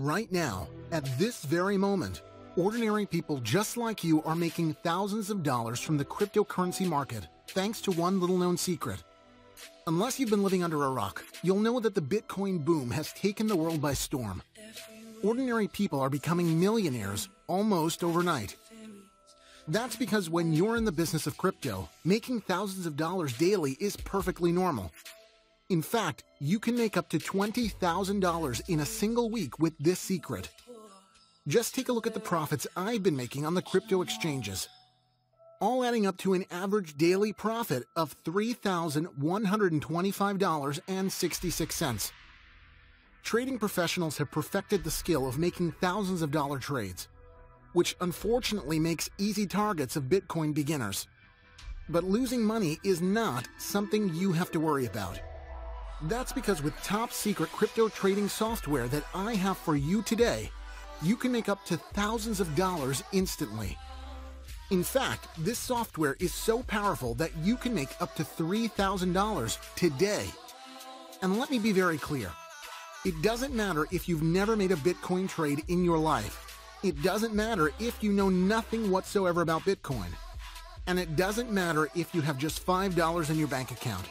Right now, at this very moment, ordinary people just like you are making thousands of dollars from the cryptocurrency market thanks to one little known secret. Unless you've been living under a rock, you'll know that the Bitcoin boom has taken the world by storm. Ordinary people are becoming millionaires almost overnight. That's because when you're in the business of crypto, making thousands of dollars daily is perfectly normal. In fact, you can make up to $20,000 in a single week with this secret. Just take a look at the profits I've been making on the crypto exchanges. All adding up to an average daily profit of $3,125.66. Trading professionals have perfected the skill of making thousands of dollar trades, which unfortunately makes easy targets of Bitcoin beginners. But losing money is not something you have to worry about. That's because with top secret crypto trading software that I have for you today, you can make up to thousands of dollars instantly. In fact, this software is so powerful that you can make up to $3,000 today. And let me be very clear. It doesn't matter if you've never made a Bitcoin trade in your life. It doesn't matter if you know nothing whatsoever about Bitcoin. And it doesn't matter if you have just $5 in your bank account.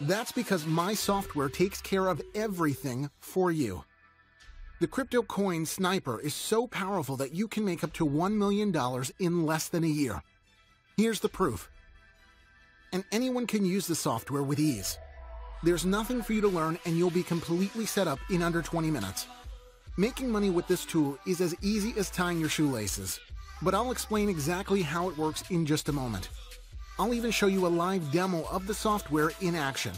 That's because my software takes care of everything for you. The crypto coin Sniper is so powerful that you can make up to $1 million in less than a year. Here's the proof. And anyone can use the software with ease. There's nothing for you to learn and you'll be completely set up in under 20 minutes. Making money with this tool is as easy as tying your shoelaces, but I'll explain exactly how it works in just a moment. I'll even show you a live demo of the software in action.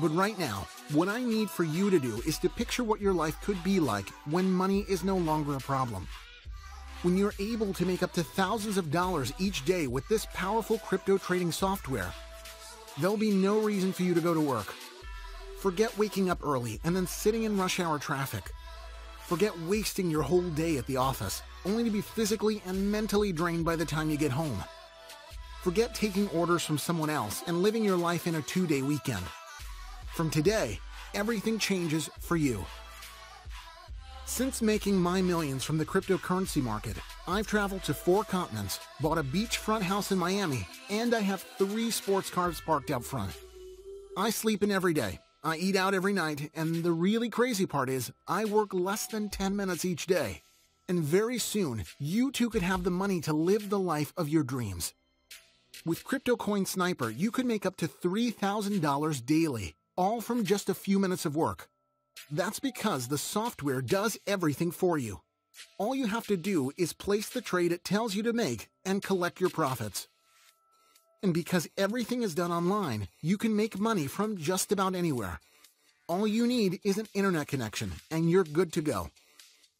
But right now, what I need for you to do is to picture what your life could be like when money is no longer a problem. When you're able to make up to thousands of dollars each day with this powerful crypto trading software, there'll be no reason for you to go to work. Forget waking up early and then sitting in rush hour traffic. Forget wasting your whole day at the office, only to be physically and mentally drained by the time you get home. Forget taking orders from someone else and living your life in a two day weekend. From today, everything changes for you. Since making my millions from the cryptocurrency market, I've traveled to four continents, bought a beachfront house in Miami, and I have three sports cars parked out front. I sleep in every day, I eat out every night, and the really crazy part is, I work less than 10 minutes each day. And very soon, you too could have the money to live the life of your dreams. With CryptoCoin Sniper, you could make up to $3,000 daily, all from just a few minutes of work. That's because the software does everything for you. All you have to do is place the trade it tells you to make and collect your profits. And because everything is done online, you can make money from just about anywhere. All you need is an internet connection, and you're good to go.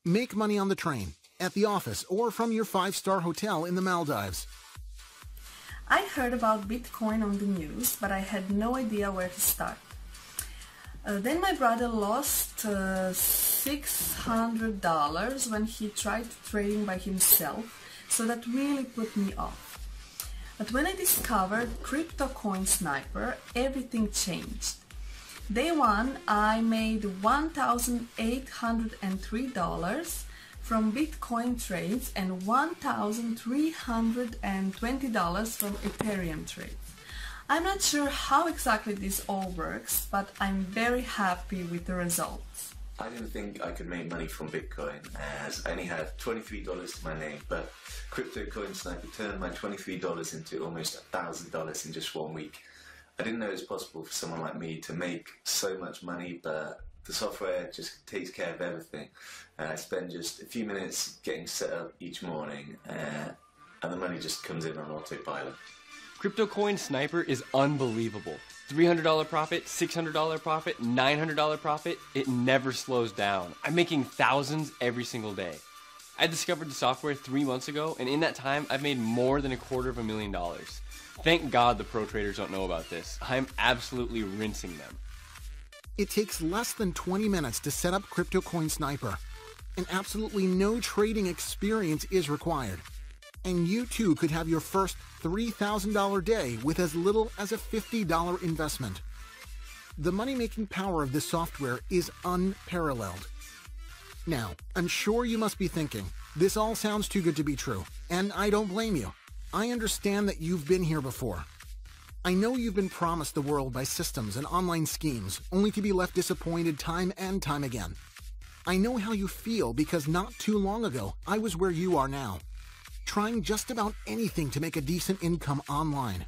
Make money on the train, at the office, or from your five star hotel in the Maldives. I heard about Bitcoin on the news, but I had no idea where to start. Uh, then my brother lost uh, $600 when he tried trading by himself, so that really put me off. But when I discovered CryptoCoin Sniper, everything changed. Day one, I made $1,803 from Bitcoin trades and $1,320 from Ethereum trades. I'm not sure how exactly this all works, but I'm very happy with the results. I didn't think I could make money from Bitcoin as I only had $23 to my name, but Crypto Sniper turned my $23 into almost $1,000 in just one week. I didn't know it was possible for someone like me to make so much money, but the software just takes care of everything. Uh, I spend just a few minutes getting set up each morning, uh, and the money just comes in on autopilot. CryptoCoin Sniper is unbelievable. $300 profit, $600 profit, $900 profit, it never slows down. I'm making thousands every single day. I discovered the software three months ago, and in that time, I've made more than a quarter of a million dollars. Thank God the pro traders don't know about this. I'm absolutely rinsing them. It takes less than 20 minutes to set up CryptoCoin Sniper, and absolutely no trading experience is required. And you too could have your first $3,000 day with as little as a $50 investment. The money making power of this software is unparalleled. Now, I'm sure you must be thinking, this all sounds too good to be true, and I don't blame you. I understand that you've been here before. I know you've been promised the world by systems and online schemes, only to be left disappointed time and time again. I know how you feel because not too long ago, I was where you are now, trying just about anything to make a decent income online.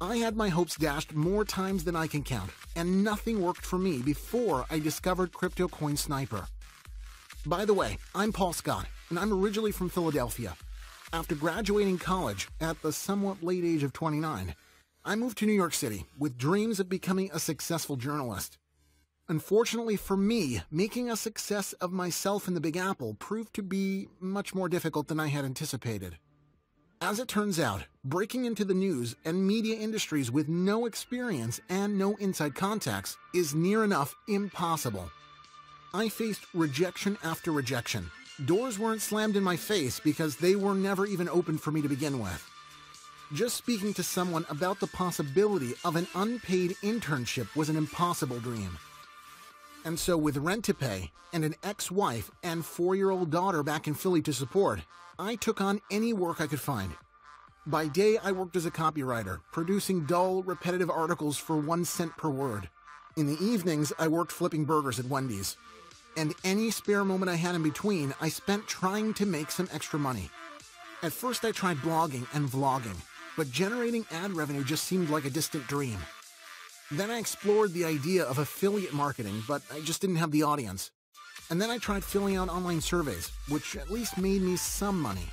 I had my hopes dashed more times than I can count, and nothing worked for me before I discovered Crypto Coin Sniper. By the way, I'm Paul Scott, and I'm originally from Philadelphia. After graduating college at the somewhat late age of 29, I moved to New York City with dreams of becoming a successful journalist. Unfortunately for me, making a success of myself in the Big Apple proved to be much more difficult than I had anticipated. As it turns out, breaking into the news and media industries with no experience and no inside contacts is near enough impossible. I faced rejection after rejection. Doors weren't slammed in my face because they were never even opened for me to begin with. Just speaking to someone about the possibility of an unpaid internship was an impossible dream. And so, with rent to pay and an ex wife and four year old daughter back in Philly to support, I took on any work I could find. By day, I worked as a copywriter, producing dull, repetitive articles for one cent per word. In the evenings, I worked flipping burgers at Wendy's. And any spare moment I had in between, I spent trying to make some extra money. At first, I tried blogging and vlogging but generating ad revenue just seemed like a distant dream. Then I explored the idea of affiliate marketing, but I just didn't have the audience. And then I tried filling out online surveys, which at least made me some money.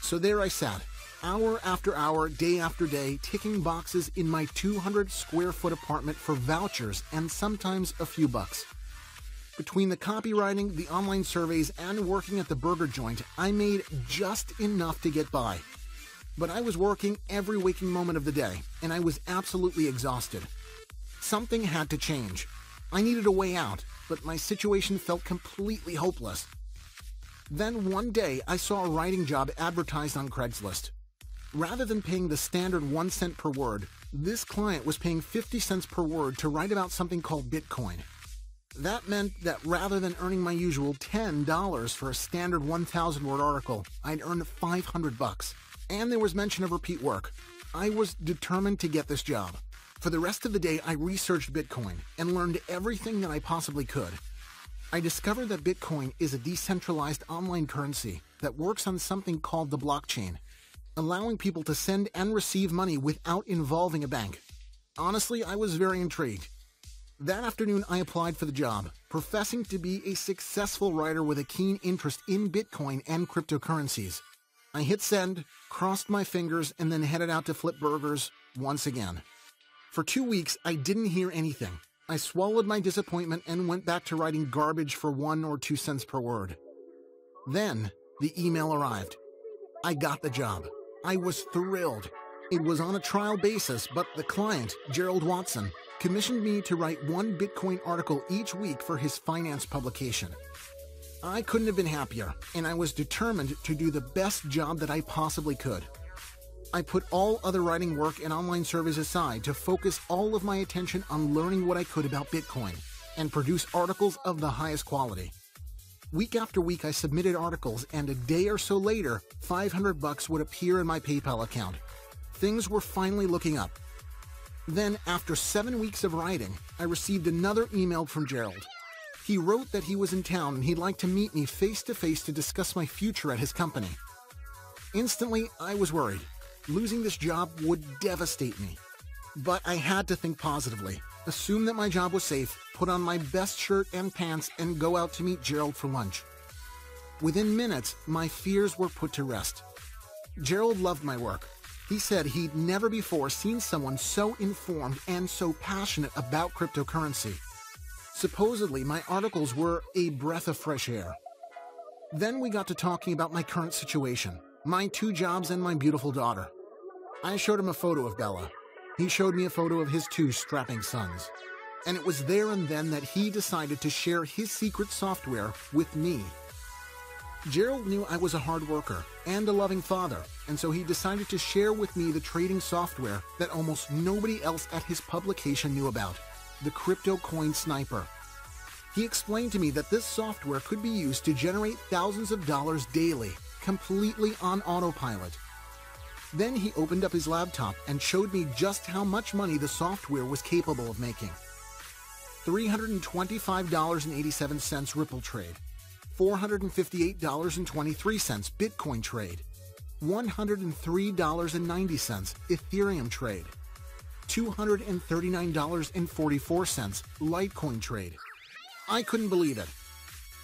So there I sat, hour after hour, day after day, ticking boxes in my 200 square foot apartment for vouchers and sometimes a few bucks. Between the copywriting, the online surveys, and working at the burger joint, I made just enough to get by. But I was working every waking moment of the day, and I was absolutely exhausted. Something had to change. I needed a way out, but my situation felt completely hopeless. Then one day, I saw a writing job advertised on Craigslist. Rather than paying the standard one cent per word, this client was paying 50 cents per word to write about something called Bitcoin. That meant that rather than earning my usual $10 for a standard 1,000 word article, I'd earn 500 bucks and there was mention of repeat work. I was determined to get this job. For the rest of the day, I researched Bitcoin and learned everything that I possibly could. I discovered that Bitcoin is a decentralized online currency that works on something called the blockchain, allowing people to send and receive money without involving a bank. Honestly, I was very intrigued. That afternoon, I applied for the job, professing to be a successful writer with a keen interest in Bitcoin and cryptocurrencies. I hit send, crossed my fingers, and then headed out to flip burgers once again. For two weeks, I didn't hear anything. I swallowed my disappointment and went back to writing garbage for one or two cents per word. Then, the email arrived. I got the job. I was thrilled. It was on a trial basis, but the client, Gerald Watson, commissioned me to write one Bitcoin article each week for his finance publication. I couldn't have been happier, and I was determined to do the best job that I possibly could. I put all other writing work and online service aside to focus all of my attention on learning what I could about Bitcoin and produce articles of the highest quality. Week after week, I submitted articles, and a day or so later, 500 bucks would appear in my PayPal account. Things were finally looking up. Then, after seven weeks of writing, I received another email from Gerald. He wrote that he was in town and he'd like to meet me face to face to discuss my future at his company. Instantly, I was worried. Losing this job would devastate me. But I had to think positively, assume that my job was safe, put on my best shirt and pants, and go out to meet Gerald for lunch. Within minutes, my fears were put to rest. Gerald loved my work. He said he'd never before seen someone so informed and so passionate about cryptocurrency. Supposedly, my articles were a breath of fresh air. Then we got to talking about my current situation, my two jobs, and my beautiful daughter. I showed him a photo of Bella. He showed me a photo of his two strapping sons. And it was there and then that he decided to share his secret software with me. Gerald knew I was a hard worker and a loving father, and so he decided to share with me the trading software that almost nobody else at his publication knew about the crypto coin sniper. He explained to me that this software could be used to generate thousands of dollars daily, completely on autopilot. Then he opened up his laptop and showed me just how much money the software was capable of making. $325.87 Ripple trade, $458.23 Bitcoin trade, $103.90 Ethereum trade, $239.44 Litecoin trade. I couldn't believe it.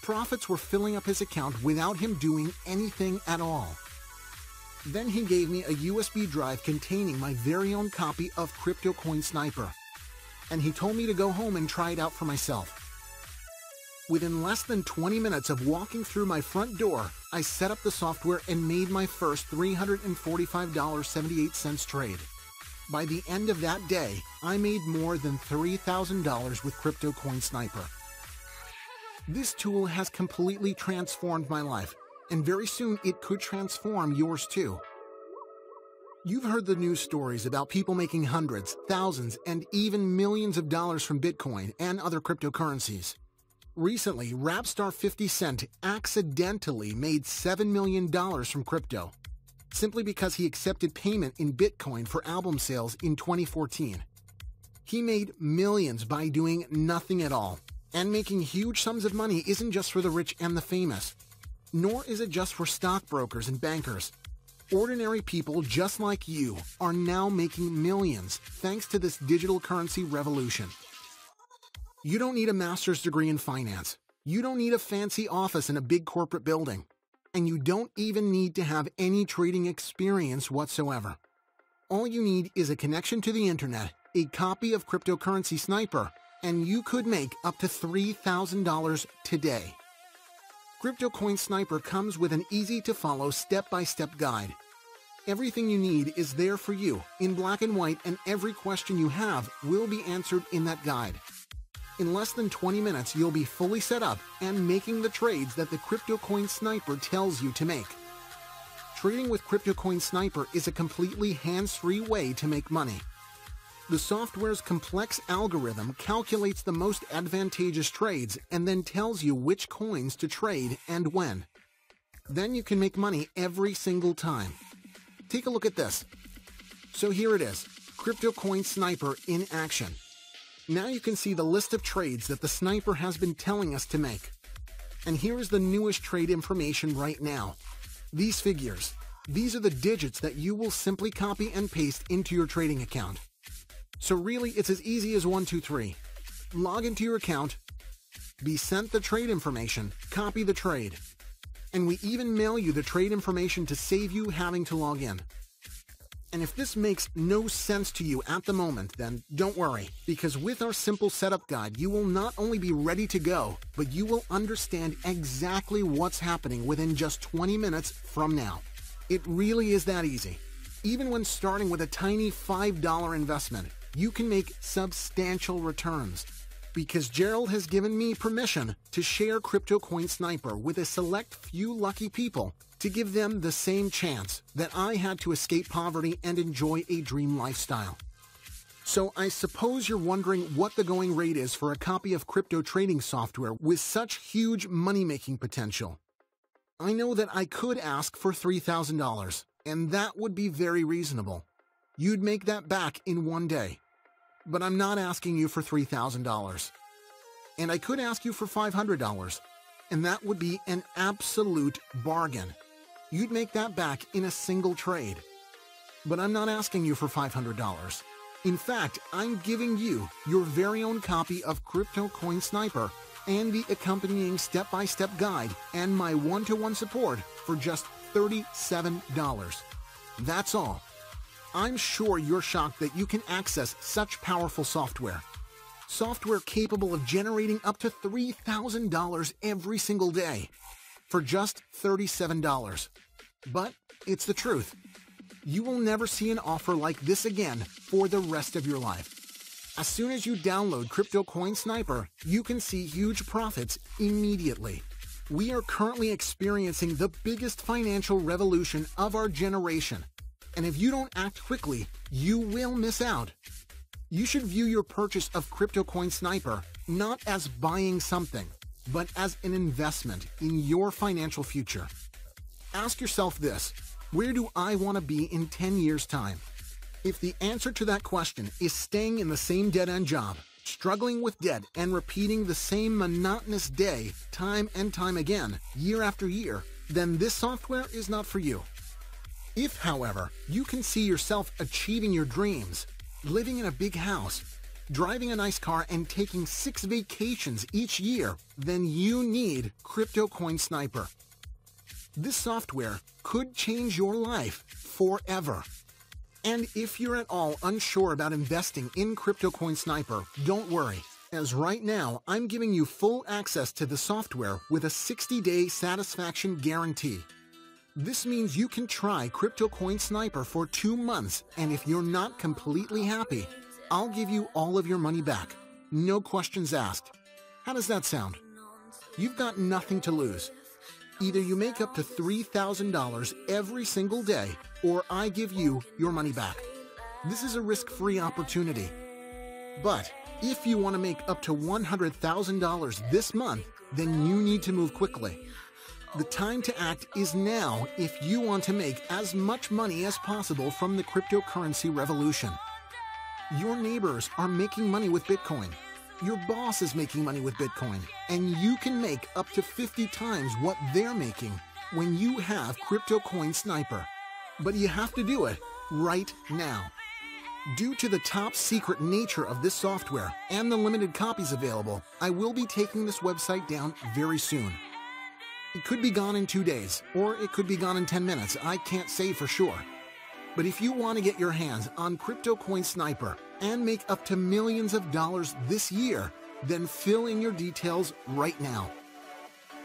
Profits were filling up his account without him doing anything at all. Then he gave me a USB drive containing my very own copy of Crypto Coin Sniper. And he told me to go home and try it out for myself. Within less than 20 minutes of walking through my front door, I set up the software and made my first $345.78 trade. By the end of that day, I made more than $3,000 with Crypto Coin Sniper. This tool has completely transformed my life, and very soon it could transform yours too. You've heard the news stories about people making hundreds, thousands, and even millions of dollars from Bitcoin and other cryptocurrencies. Recently, Rapstar 50 Cent accidentally made $7 million from crypto, simply because he accepted payment in Bitcoin for album sales in 2014. He made millions by doing nothing at all, and making huge sums of money isn't just for the rich and the famous, nor is it just for stockbrokers and bankers. Ordinary people just like you are now making millions thanks to this digital currency revolution. You don't need a master's degree in finance. You don't need a fancy office in a big corporate building. And you don't even need to have any trading experience whatsoever. All you need is a connection to the internet, a copy of Cryptocurrency Sniper, and you could make up to $3,000 today. CryptoCoin Sniper comes with an easy to follow step by step guide. Everything you need is there for you in black and white, and every question you have will be answered in that guide. In less than 20 minutes, you'll be fully set up and making the trades that the CryptoCoin Sniper tells you to make. Trading with CryptoCoin Sniper is a completely hands free way to make money. The software's complex algorithm calculates the most advantageous trades and then tells you which coins to trade and when. Then you can make money every single time. Take a look at this. So here it is, Crypto Coin Sniper in action. Now you can see the list of trades that the sniper has been telling us to make. And here is the newest trade information right now. These figures. These are the digits that you will simply copy and paste into your trading account. So really, it's as easy as one, two, three. Log into your account, be sent the trade information, copy the trade, and we even mail you the trade information to save you having to log in. And if this makes no sense to you at the moment, then don't worry, because with our simple setup guide, you will not only be ready to go, but you will understand exactly what's happening within just 20 minutes from now. It really is that easy. Even when starting with a tiny $5 investment, you can make substantial returns. Because Gerald has given me permission to share Crypto Coin Sniper with a select few lucky people to give them the same chance that I had to escape poverty and enjoy a dream lifestyle. So I suppose you're wondering what the going rate is for a copy of crypto trading software with such huge money-making potential. I know that I could ask for $3,000, and that would be very reasonable. You'd make that back in one day but I'm not asking you for $3,000. And I could ask you for $500, and that would be an absolute bargain. You'd make that back in a single trade. But I'm not asking you for $500. In fact, I'm giving you your very own copy of Crypto Coin Sniper and the accompanying step-by-step guide and my one-to-one support for just $37. That's all. I'm sure you're shocked that you can access such powerful software. Software capable of generating up to $3,000 every single day for just $37. But it's the truth. You will never see an offer like this again for the rest of your life. As soon as you download Crypto Coin Sniper, you can see huge profits immediately. We are currently experiencing the biggest financial revolution of our generation and if you don't act quickly, you will miss out. You should view your purchase of CryptoCoin Sniper not as buying something, but as an investment in your financial future. Ask yourself this where do I want to be in 10 years' time? If the answer to that question is staying in the same dead end job, struggling with debt, and repeating the same monotonous day time and time again, year after year, then this software is not for you. If, however, you can see yourself achieving your dreams, living in a big house, driving a nice car, and taking six vacations each year, then you need CryptoCoin Sniper. This software could change your life forever. And if you're at all unsure about investing in CryptoCoin Sniper, don't worry, as right now I'm giving you full access to the software with a 60-day satisfaction guarantee. This means you can try CryptoCoin Sniper for two months, and if you're not completely happy, I'll give you all of your money back. No questions asked. How does that sound? You've got nothing to lose. Either you make up to $3,000 every single day, or I give you your money back. This is a risk-free opportunity. But if you want to make up to $100,000 this month, then you need to move quickly. The time to act is now if you want to make as much money as possible from the cryptocurrency revolution. Your neighbors are making money with Bitcoin. Your boss is making money with Bitcoin, and you can make up to 50 times what they're making when you have CryptoCoin Sniper. But you have to do it right now. Due to the top secret nature of this software and the limited copies available, I will be taking this website down very soon. It could be gone in two days, or it could be gone in 10 minutes. I can't say for sure. But if you want to get your hands on CryptoCoin Sniper and make up to millions of dollars this year, then fill in your details right now.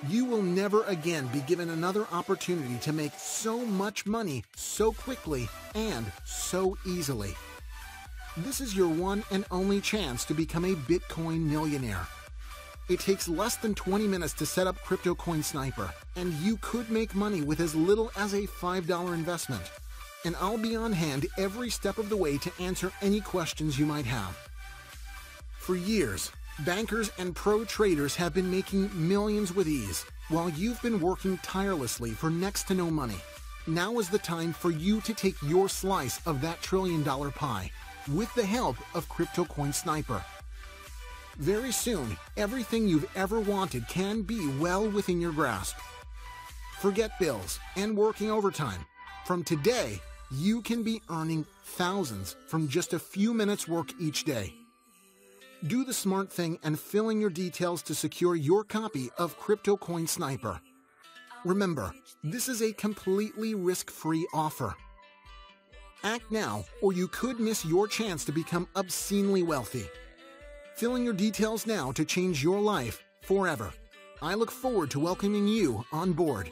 You will never again be given another opportunity to make so much money so quickly and so easily. This is your one and only chance to become a Bitcoin millionaire. It takes less than 20 minutes to set up CryptoCoin Sniper, and you could make money with as little as a $5 investment and I'll be on hand every step of the way to answer any questions you might have. For years, bankers and pro traders have been making millions with ease, while you've been working tirelessly for next to no money. Now is the time for you to take your slice of that trillion dollar pie with the help of CryptoCoin Sniper. Very soon, everything you've ever wanted can be well within your grasp. Forget bills and working overtime. From today, you can be earning thousands from just a few minutes work each day. Do the smart thing and fill in your details to secure your copy of Crypto CryptoCoin Sniper. Remember, this is a completely risk-free offer. Act now, or you could miss your chance to become obscenely wealthy. Fill in your details now to change your life forever. I look forward to welcoming you on board.